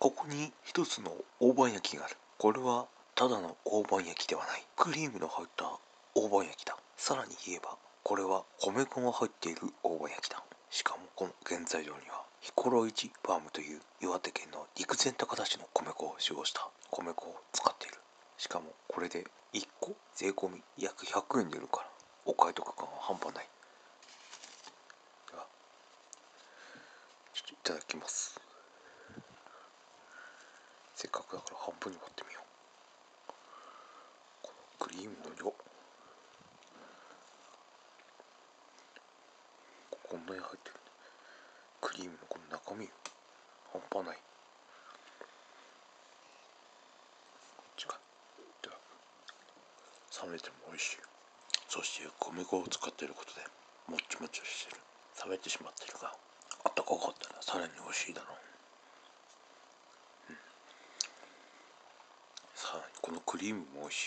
ここに一つの大判焼きがある。これはただの大判焼きではない。クリームの入った大判焼きだ。さらに言えばこれは米粉が入っている大判焼きだ。しかもこの原材料にはヒコロイチファームという岩手県の陸前高田市の米粉を使用した。米粉を使っている。しかもこれで1個税込み約100円出るから。お買い得感は半端ない。ではちょっといただきます。せっかくだから半分に割ってみよう。このクリームの量こんなに入ってるクリームのこの中身。半端ない。違うでは。冷めても美味しい。そして米粉を使っていることでもっちもちしてる。冷めてしまってるがあったかかったらさらに美味しいだろう、うん、さらにこのクリームも美味し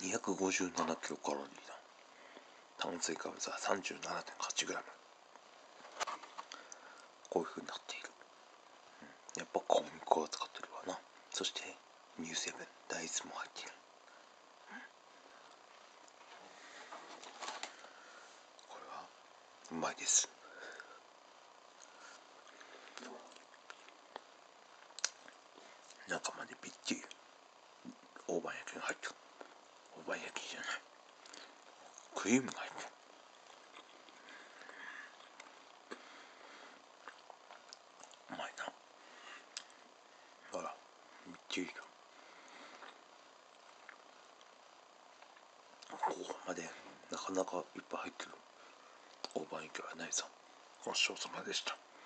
い。257キロカロリーだ。炭水化物は 37.8g こういう風になっている、うん、やっぱ小麦粉を使ってるわな。そして乳成分大豆も入っている、これはうまいです。中までびっちり。大判焼きが入ってる大判焼きじゃない。クリームが入ってるうまいな。ほらみっちりと。ここまでなかなかいっぱい入ってる。大判焼きはないぞ。ごちそうさまでした。